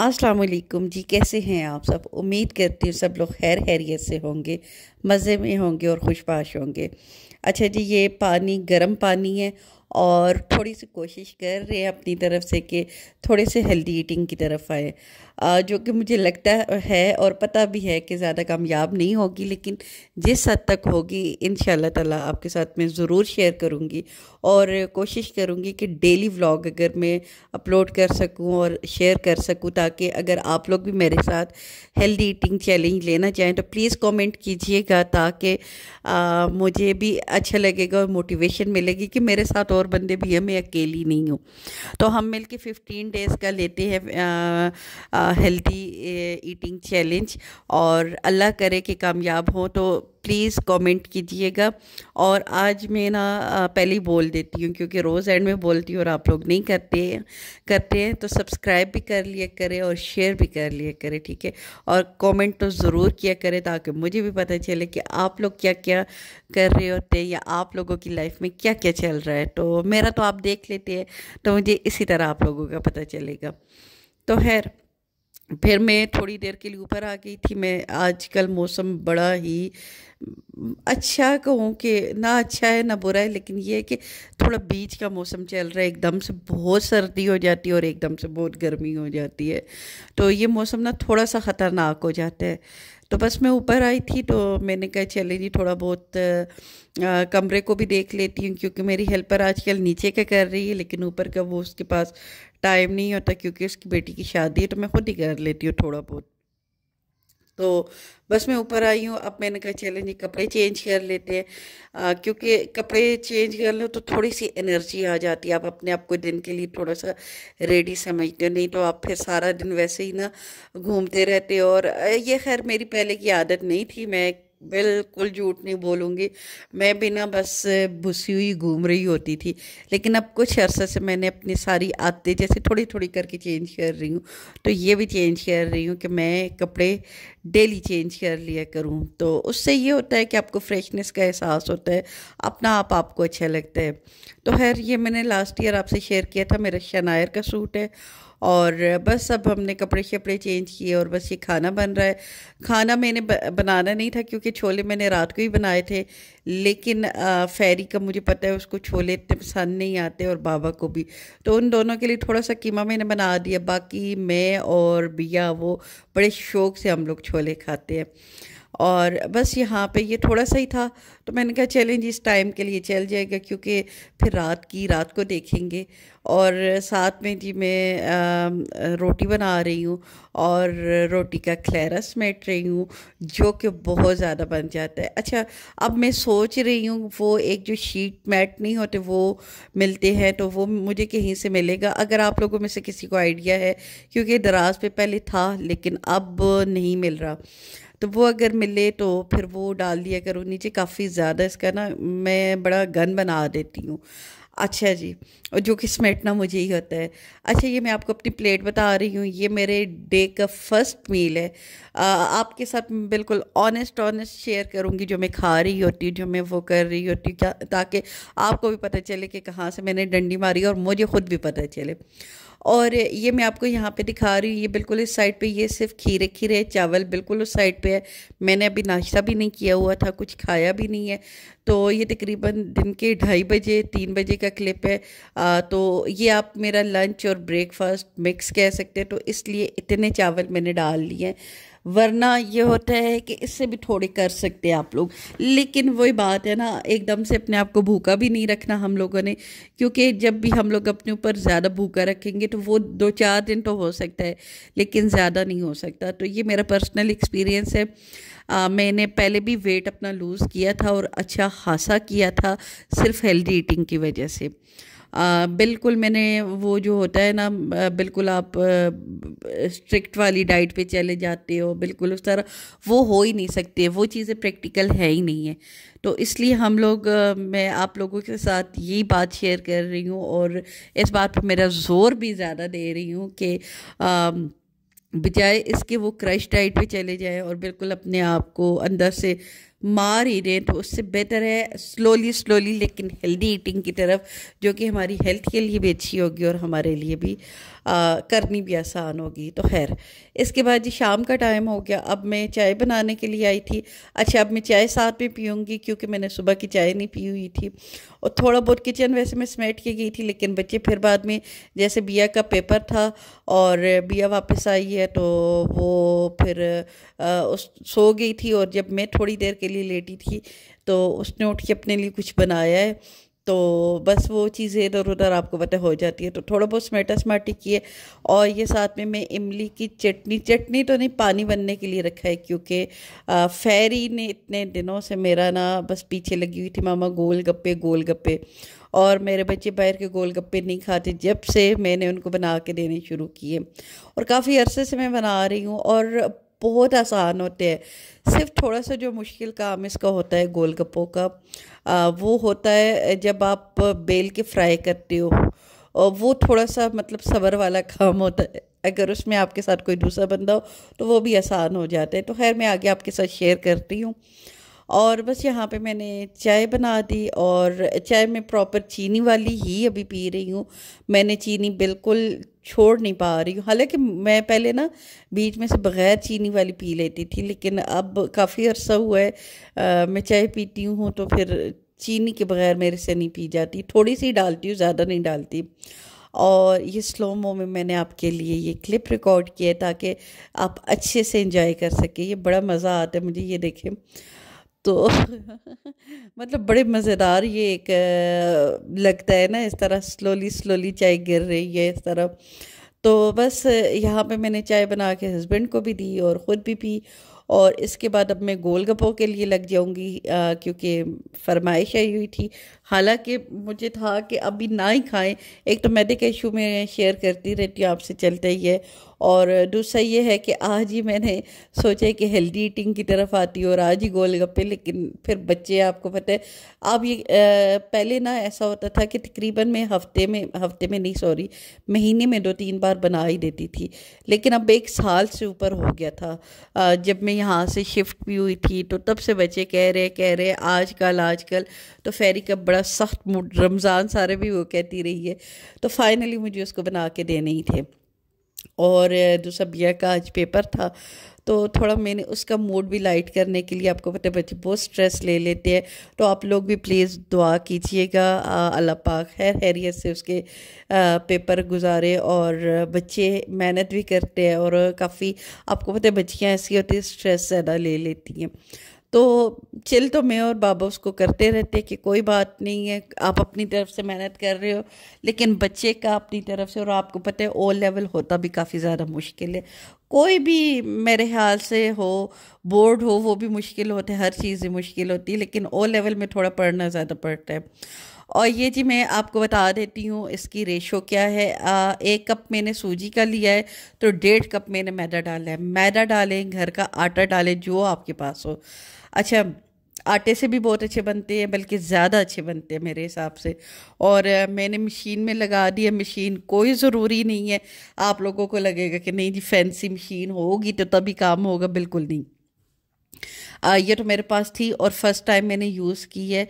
अस्सलाम वालेकुम जी, कैसे हैं आप सब? उम्मीद करती हूँ सब लोग खैर खैरियत से होंगे, मज़े में होंगे और खुशबाश होंगे। अच्छा जी, ये पानी, गर्म पानी है और थोड़ी सी कोशिश कर रहे हैं अपनी तरफ़ से कि थोड़े से हेल्दी ईटिंग की तरफ़ आए। जो कि मुझे लगता है और पता भी है कि ज़्यादा कामयाब नहीं होगी, लेकिन जिस हद तक होगी इन ताला आपके साथ मैं ज़रूर शेयर करूँगी और कोशिश करूँगी कि डेली व्लॉग अगर मैं अपलोड कर सकूँ और शेयर कर सकूँ ताकि अगर आप लोग भी मेरे साथ हेल्दी ईटिंग चैलेंज लेना चाहें तो प्लीज़ कमेंट कीजिएगा ताकि मुझे भी अच्छा लगेगा और मोटिवेशन मिलेगी कि मेरे साथ और बंदे भी हैं मैं अकेली नहीं हूँ। तो हम मिल के फिफ्टीन डेज़ का लेते हैं हेल्दी ईटिंग चैलेंज और अल्लाह करे कि कामयाब हो तो प्लीज़ कमेंट कीजिएगा। और आज मैं ना पहले ही बोल देती हूँ, क्योंकि रोज़ एंड में बोलती हूँ और आप लोग नहीं करते हैं करते हैं तो सब्सक्राइब भी कर लिया करें और शेयर भी कर लिया करें, ठीक है? और कमेंट तो ज़रूर किया करें, ताकि मुझे भी पता चले कि आप लोग क्या क्या कर रहे होते हैं, या आप लोगों की लाइफ में क्या क्या चल रहा है। तो मेरा तो आप देख लेते हैं तो मुझे इसी तरह आप लोगों का पता चलेगा। तो खैर फिर मैं थोड़ी देर के लिए ऊपर आ गई थी। मैं आजकल मौसम बड़ा ही अच्छा कहूँ कि ना अच्छा है ना बुरा है लेकिन ये है कि थोड़ा बीच का मौसम चल रहा है एकदम से बहुत सर्दी हो जाती है और एकदम से बहुत गर्मी हो जाती है। तो ये मौसम ना थोड़ा सा ख़तरनाक हो जाता है। तो बस मैं ऊपर आई थी तो मैंने कहा चले जी थोड़ा बहुत आ, कमरे को भी देख लेती हूँ क्योंकि मेरी हेल्पर आजकल नीचे का कर रही है लेकिन ऊपर का वो उसके पास टाइम नहीं होता क्योंकि उसकी बेटी की शादी है तो मैं खुद ही कर लेती हूँ थोड़ा बहुत। तो बस मैं ऊपर आई हूँ, अब मैंने कहा चलें जी, कपड़े चेंज कर लेते हैं। क्योंकि कपड़े चेंज कर लो तो थोड़ी सी एनर्जी आ जाती है, आप अपने आप को दिन के लिए थोड़ा सा रेडी समझते हो, नहीं तो आप फिर सारा दिन वैसे ही ना घूमते रहते हो। और ये खैर मेरी पहले की आदत नहीं थी, मैं बिल्कुल झूठ नहीं बोलूँगी। मैं भी ना बस भुसी हुई घूम रही होती थी। लेकिन अब कुछ अर्सा से मैंने अपनी सारी आदतें जैसे थोड़ी थोड़ी करके चेंज कर रही हूँ। तो ये भी चेंज कर रही हूँ कि मैं कपड़े डेली चेंज कर लिया करूँ। तो उससे ये होता है कि आपको फ्रेशनेस का एहसास होता है। अपना आप, आपको अच्छा लगता है। तो खैर, ये मैंने लास्ट ईयर आपसे शेयर किया था। मेरा शनायर का सूट है। और बस अब हमने कपड़े शपड़े चेंज किए और बस ये खाना बन रहा है। खाना मैंने बनाना नहीं था क्योंकि छोले मैंने रात को ही बनाए थे, लेकिन फेरी का मुझे पता है उसको छोले इतने पसंद नहीं आते और बाबा को भी। तो उन दोनों के लिए थोड़ा सा कीमा मैंने बना दिया, बाकी मैं और बिया वो बड़े शौक़ से हम लोग छोले खाते हैं। और बस यहाँ पे ये थोड़ा सा ही था। तो मैंने कहा चैलेंज इस टाइम के लिए चल जाएगा, क्योंकि फिर रात की रात को देखेंगे। और साथ में जी मैं रोटी बना रही हूँ और रोटी का खलैरा समेट रही हूँ, जो कि बहुत ज़्यादा बन जाता है। अच्छा अब मैं सोच रही हूँ, वो एक जो शीट मैट नहीं होते, वो मिलते हैं तो वो मुझे कहीं से मिलेगा? अगर आप लोगों में से किसी को आइडिया है, क्योंकि दराज पे पहले था, लेकिन अब नहीं मिल रहा। तो वो अगर मिले तो फिर वो डाल दिया करो। नीचे काफ़ी ज़्यादा इसका ना मैं बड़ा गन बना देती हूँ। अच्छा जी और जो कि समेटना मुझे ही होता है। अच्छा ये मैं आपको अपनी प्लेट बता रही हूँ ये मेरे डे का फ़र्स्ट मील है। आ, आपके साथ बिल्कुल ऑनेस्ट ऑनेस्ट शेयर करूँगी जो मैं खा रही होती हूँ जो मैं वो कर रही होती हूँ ताकि आपको भी पता चले कि कहाँ से मैंने डंडी मारी और मुझे खुद भी पता चले। और ये मैं आपको यहाँ पे दिखा रही हूँ ये बिल्कुल इस साइड पे ये सिर्फ़ खीरे खीरे चावल बिल्कुल उस साइड पे है। मैंने अभी नाश्ता भी नहीं किया हुआ था कुछ खाया भी नहीं है। तो ये तकरीबन दिन के ढाई बजे तीन बजे का क्लिप है। आ, तो ये आप मेरा लंच और ब्रेकफास्ट मिक्स कह सकते हैं। तो इसलिए इतने चावल मैंने डाल लिए हैं। वरना ये होता है कि इससे भी थोड़े कर सकते हैं आप लोग। लेकिन वही बात है ना एकदम से अपने आप को भूखा भी नहीं रखना हम लोगों ने क्योंकि जब भी हम लोग अपने ऊपर ज़्यादा भूखा रखेंगे तो वो दो चार दिन तो हो सकता है लेकिन ज़्यादा नहीं हो सकता। तो ये मेरा पर्सनल एक्सपीरियंस है। आ, मैंने पहले भी वेट अपना लूज़ किया था और अच्छा खासा किया था सिर्फ़ हेल्दी ईटिंग की वजह से। आ, बिल्कुल मैंने वो जो होता है ना बिल्कुल आप स्ट्रिक्ट वाली डाइट पे चले जाते हो बिल्कुल उस तरह वो हो ही नहीं सकते वो चीज़ें प्रैक्टिकल है ही नहीं है। तो इसलिए हम लोग मैं आप लोगों के साथ यही बात शेयर कर रही हूँ और इस बात पर मेरा ज़ोर भी ज़्यादा दे रही हूँ कि बजाय इसके वो क्रश डाइट पे चले जाए और बिल्कुल अपने आप को अंदर से मार ही दें तो उससे बेटर है स्लोली स्लोली लेकिन हेल्दी ईटिंग की तरफ़, जो कि हमारी हेल्थ के लिए भी अच्छी होगी और हमारे लिए भी। आ, करनी भी आसान होगी तो खैर। इसके बाद जी शाम का टाइम हो गया। अब मैं चाय बनाने के लिए आई थी। अच्छा अब मैं चाय साथ में पीऊँगी क्योंकि मैंने सुबह की चाय नहीं पी हुई थी। और थोड़ा बहुत किचन वैसे मैं समेट के गई थी लेकिन बच्चे फिर बाद में जैसे बिया का पेपर था और बिया वापस आई है तो वो फिर आ, उस सो गई थी और जब मैं थोड़ी देर के लिए लेटी थी तो उसने उठ के अपने लिए कुछ बनाया है। तो बस वो चीज़ें इधर उधर आपको पता हो जाती है। तो थोड़ा बहुत स्मेटा स्मार्टी किए और ये साथ में मैं इमली की चटनी चटनी तो नहीं, पानी बनने के लिए रखा है क्योंकि फेरी ने इतने दिनों से मेरा ना बस पीछे लगी हुई थी मामा गोल गप्पे गोल गप्पे और मेरे बच्चे बाहर के गोल गप्पे नहीं खाते जब से मैंने उनको बना के देने शुरू किए। और काफ़ी अरसे से मैं बना रही हूँ और बहुत आसान होते हैं। सिर्फ़ थोड़ा सा जो मुश्किल काम इसका होता है गोलगप्पों का आ, वो होता है जब आप बेल के फ्राई करते हो और वो थोड़ा सा मतलब सबर वाला काम होता है। अगर उसमें आपके साथ कोई दूसरा बंदा हो तो वो भी आसान हो जाता है। तो खैर मैं आगे आपके साथ शेयर करती हूँ। और बस यहाँ पे मैंने चाय बना दी और चाय में प्रॉपर चीनी वाली ही अभी पी रही हूँ। मैंने चीनी बिल्कुल छोड़ नहीं पा रही हूँ। हालाँकि मैं पहले ना बीच में से बग़ैर चीनी वाली पी लेती थी लेकिन अब काफ़ी अर्सा हुआ है। आ, मैं चाय पीती हूँ तो फिर चीनी के बग़ैर मेरे से नहीं पी जाती। थोड़ी सी डालती हूँ ज़्यादा नहीं डालती। और ये स्लो मो में मैंने आपके लिए ये क्लिप रिकॉर्ड किया ताकि आप अच्छे से इंजॉय कर सकें। ये बड़ा मज़ा आता है मुझे ये देखें। तो मतलब बड़े मज़ेदार ये एक लगता है ना, इस तरह स्लोली स्लोली चाय गिर रही है, इस तरह। तो बस यहाँ पे मैंने चाय बना के हस्बैंड को भी दी और ख़ुद भी पी और इसके बाद अब मैं गोलगप्पों के लिए लग जाऊँगी क्योंकि फरमाइश आई हुई थी। हालाँकि मुझे था कि अभी ना ही खाएँ। एक तो मैदे का इशू में शेयर करती रहती हूँ, आपसे चलते ही है और दूसरा ये है कि आज ही मैंने सोचा कि हेल्दी ईटिंग की तरफ़ आती और आज ही गोलगप्पे लेकिन फिर बच्चे आपको पता है अब ये आ, पहले ना ऐसा होता था कि तकरीबन मैं हफ़्ते में हफ़्ते में नहीं सॉरी महीने में दो तीन बार बना ही देती थी लेकिन अब एक साल से ऊपर हो गया था। आ, जब मैं यहाँ से शिफ्ट भी हुई थी तो तब से बच्चे कह रहे कह रहे आज कल आज कल तो फेरी का बड़ा सख्त मूड रमज़ान सारे भी वो कहती रही है तो फाइनली मुझे उसको बना के देने ही थे। और दूसरा बिया का आज पेपर था तो थोड़ा मैंने उसका मूड भी लाइट करने के लिए आपको पता है बच्चे बहुत स्ट्रेस ले लेते हैं। तो आप लोग भी प्लीज़ दुआ कीजिएगा। अल्लाह पाक खैर हैरियत से उसके आ, पेपर गुजारे और बच्चे मेहनत भी करते हैं और काफ़ी आपको पता है बच्चियाँ ऐसी होती हैं स्ट्रेस ज़्यादा ले लेती हैं। तो चिल तो मैं और बाबा उसको करते रहते कि कोई बात नहीं है, आप अपनी तरफ़ से मेहनत कर रहे हो, लेकिन बच्चे का अपनी तरफ़ से, और आपको पता है ओ लेवल होता भी काफ़ी ज़्यादा मुश्किल है। कोई भी मेरे ख्याल से हो बोर्ड हो, वो भी मुश्किल होते हर चीज़ मुश्किल होती है, लेकिन ओ लेवल में थोड़ा पढ़ना ज़्यादा पड़ता है। और ये जी मैं आपको बता देती हूँ इसकी रेशो क्या है? आ, एक कप मैंने सूजी का लिया है तो डेढ़ कप मैंने मैदा डाला है। मैदा डालें घर का आटा डालें जो आपके पास हो। अच्छा आटे से भी बहुत अच्छे बनते हैं बल्कि ज़्यादा अच्छे बनते हैं मेरे हिसाब से। और मैंने मशीन में लगा दी है मशीन कोई ज़रूरी नहीं है। आप लोगों को लगेगा कि नहीं जी फैंसी मशीन होगी तो तभी काम होगा बिल्कुल नहीं। आ, ये तो मेरे पास थी और फ़र्स्ट टाइम मैंने यूज़ की है।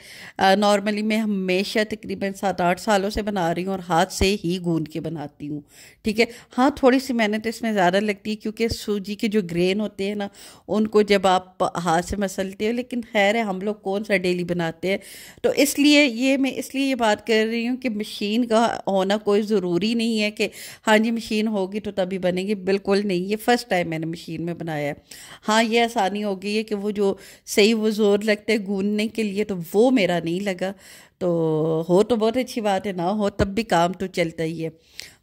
नॉर्मली मैं हमेशा तकरीबन सात आठ सालों से बना रही हूँ और हाथ से ही गूंद के बनाती हूँ। ठीक है? हाँ थोड़ी सी मेहनत इसमें ज़्यादा लगती है क्योंकि सूजी के जो ग्रेन होते हैं ना उनको जब आप हाथ से मसलते हो लेकिन खैर है हम लोग कौन सा डेली बनाते हैं? तो इसलिए ये मैं इसलिए ये बात कर रही हूँ कि मशीन का होना कोई ज़रूरी नहीं है कि हाँ जी मशीन होगी तो तभी बनेगी। बिल्कुल नहीं ये फ़र्स्ट टाइम मैंने मशीन में बनाया है। हाँ ये आसानी हो गई कि वो जो सही वो ज़ोर लगता है गूंदने के लिए तो वो मेरा नहीं लगा। तो हो तो बहुत अच्छी बात है ना हो तब भी काम तो चलता ही है।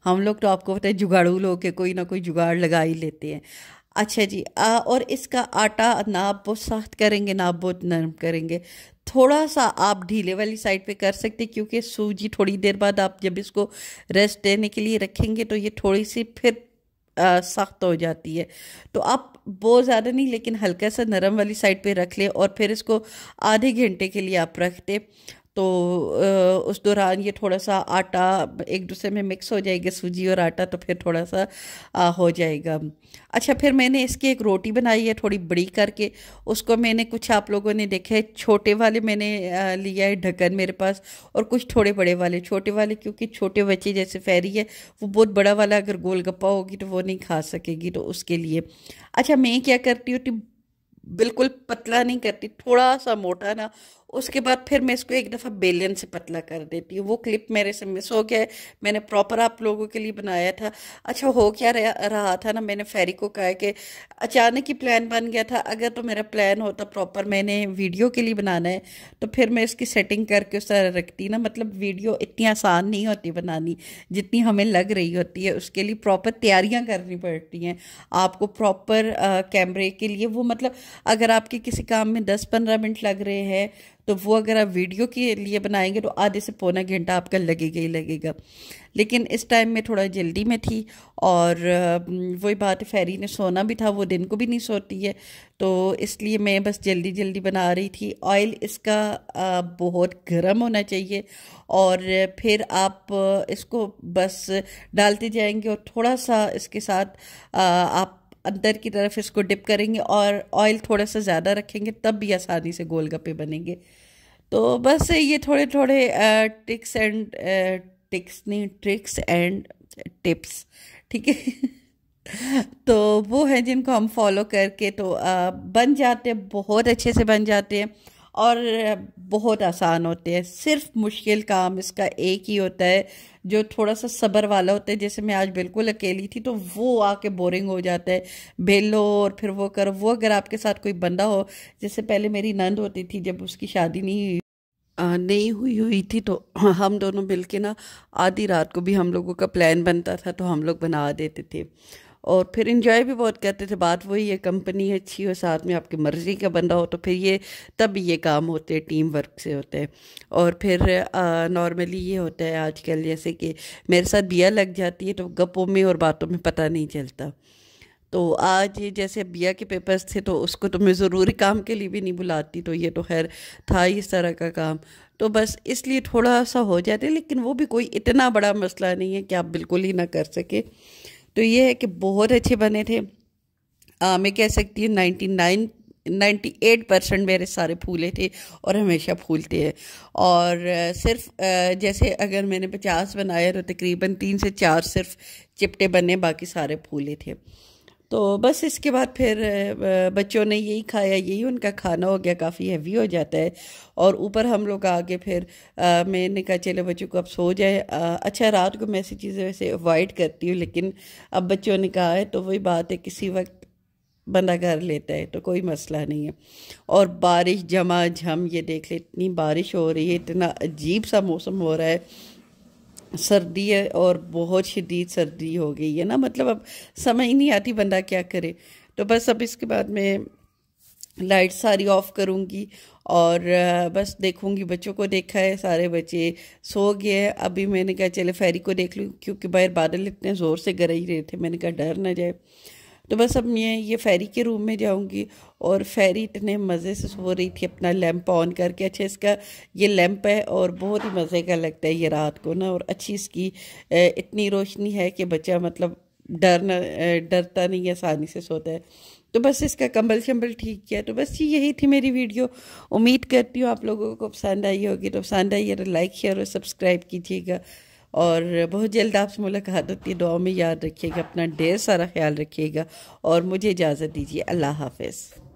हम लोग तो आपको पता है जुगाड़ू लोग के कोई ना कोई जुगाड़ लगा ही लेते हैं। अच्छा जी आ, और इसका आटा ना आप बहुत सख्त करेंगे ना आप बहुत नरम करेंगे। थोड़ा सा आप ढीले वाली साइड पे कर सकते क्योंकि सूजी थोड़ी देर बाद आप जब इसको रेस्ट देने के लिए रखेंगे तो ये थोड़ी सी फिर सख्त हो जाती है। तो आप बहुत ज़्यादा नहीं, लेकिन हल्का सा नरम वाली साइड पे रख लें और फिर इसको आधे घंटे के लिए आप रख दें तो उस दौरान ये थोड़ा सा आटा एक दूसरे में मिक्स हो जाएगा सूजी और आटा तो फिर थोड़ा सा आ, हो जाएगा। अच्छा फिर मैंने इसकी एक रोटी बनाई है थोड़ी बड़ी करके। उसको मैंने कुछ आप लोगों ने देखे छोटे वाले मैंने लिया है ढक्कन मेरे पास और कुछ थोड़े बड़े वाले। छोटे वाले क्योंकि छोटे बच्चे जैसे फेरी है वो बहुत बड़ा वाला अगर गोलगप्पा होगी तो वो नहीं खा सकेगी तो उसके लिए। अच्छा मैं क्या करती हूँ बिल्कुल पतला नहीं करती थोड़ा सा मोटा ना उसके बाद फिर मैं इसको एक दफ़ा बेलन से पतला कर देती हूँ। वो क्लिप मेरे से मिस हो गया है। मैंने प्रॉपर आप लोगों के लिए बनाया था। अच्छा हो क्या रहा था ना, मैंने फेरी को कहा कि अचानक ही प्लान बन गया था। अगर तो मेरा प्लान होता प्रॉपर मैंने वीडियो के लिए बनाना है। तो फिर मैं इसकी सेटिंग करके उस तरह रखती ना मतलब वीडियो इतनी आसान नहीं होती बनानी, जितनी हमें लग रही होती है। उसके लिए प्रॉपर तैयारियाँ करनी पड़ती हैं। आपको प्रॉपर कैमरे के लिए वो मतलब अगर आपके किसी काम में दस पंद्रह मिनट लग रहे हैं तो वो अगर आप वीडियो के लिए बनाएँगे तो आधे से पौना घंटा आपका लगेगा ही लगेगा। लेकिन इस टाइम में थोड़ा जल्दी में थी और वही बात फैरी ने सोना भी था, वो दिन को भी नहीं सोती है। तो इसलिए मैं बस जल्दी जल्दी बना रही थी। ऑयल इसका बहुत गर्म होना चाहिए और फिर आप इसको बस डालते जाएँगे और थोड़ा सा इसके साथ आप अंदर की तरफ़ इसको डिप करेंगे और ऑयल थोड़ा सा ज़्यादा रखेंगे, तब भी आसानी से गोलगप्पे बनेंगे। तो बस ये थोड़े थोड़े टिक्स एंड टिक्स नहीं, ट्रिक्स एंड टिप्स, ठीक है? तो वो है जिनको हम फॉलो करके तो बन जाते हैं, बहुत अच्छे से बन जाते हैं और बहुत आसान होते हैं। सिर्फ़ मुश्किल काम इसका एक ही होता है जो थोड़ा सा सब्र वाला होता है, जैसे मैं आज बिल्कुल अकेली थी तो वो आके बोरिंग हो जाता है। बेलो और फिर वो करो, वो अगर आपके साथ कोई बंदा हो, जैसे पहले मेरी नंद होती थी, जब उसकी शादी नहीं हुई नहीं हुई हुई थी तो हम दोनों मिल के ना, आधी रात को भी हम लोगों का प्लान बनता था तो हम लोग बना देते थे। और फिर इन्जॉय भी बहुत करते थे। बात वही है कंपनी अच्छी हो, साथ में आपकी मर्ज़ी का बंदा हो तो फिर ये, तब ये काम होते हैं टीम वर्क से होते हैं। और फिर नॉर्मली ये होता है आजकल, जैसे कि मेरे साथ बिया लग जाती है तो गप्पों में और बातों में पता नहीं चलता। तो आज ये जैसे बिया के पेपर्स थे तो उसको तो मैं ज़रूरी काम के लिए भी नहीं बुलाती तो ये तो खैर था ही इस तरह का काम। तो बस इसलिए थोड़ा सा हो जाते लेकिन वो भी कोई इतना बड़ा मसला नहीं है कि आप बिल्कुल ही ना कर सके। तो ये है कि बहुत अच्छे बने थे। आ, मैं कह सकती हूँ ninety nine ninety eight percent मेरे सारे फूले थे और हमेशा फूलते हैं। और सिर्फ़ जैसे अगर मैंने पचास बनाया तो तकरीबन तीन से चार सिर्फ़ चिपटे बने बाकी सारे फूले थे। तो बस इसके बाद फिर बच्चों ने यही खाया, यही उनका खाना हो गया, काफ़ी हैवी हो जाता है। और ऊपर हम लोग आगे फिर मैंने कहा, चलो बच्चों को अब सो जाए। अच्छा रात को मैं ऐसी चीज़ें वैसे अवॉइड करती हूँ, लेकिन अब बच्चों ने कहा है तो वही बात है, किसी वक्त बंदा कर लेता है तो कोई मसला नहीं है। और बारिश जमा झम ये देख ले, इतनी बारिश हो रही है, इतना अजीब सा मौसम हो रहा है। सर्दी है और बहुत शदीद सर्दी हो गई है ना। मतलब अब समझ ही नहीं आती, बंदा क्या करे? तो बस अब इसके बाद में लाइट सारी ऑफ़ करूँगी और बस देखूँगी, बच्चों को देखा है, सारे बच्चे सो गए अभी मैंने कहा, चले फैरी को देख लूँ, क्योंकि बाहर बादल इतने ज़ोर से गर ही रहे थे, मैंने कहा डर ना जाए। तो बस अब मैं ये फेरी के रूम में जाऊँगी और फेरी इतने मज़े से सो रही थी, अपना लैंप ऑन करके। अच्छा इसका ये लैंप है और बहुत ही मज़े का लगता है ये रात को ना, और अच्छी इसकी इतनी रोशनी है कि बच्चा मतलब डर न डरता नहीं, आसानी से सोता है। तो बस इसका कंबल शंबल ठीक किया। तो बस यही थी मेरी वीडियो। उम्मीद करती हूँ आप लोगों को पसंद आई होगी। तो पसंद आई है तो लाइक शेयर और सब्सक्राइब कीजिएगा। और बहुत जल्द आपसे मुलाकात होती है। दुआ में याद रखिएगा, अपना ढेर सारा ख्याल रखिएगा और मुझे इजाज़त दीजिए। अल्लाह हाफिज़।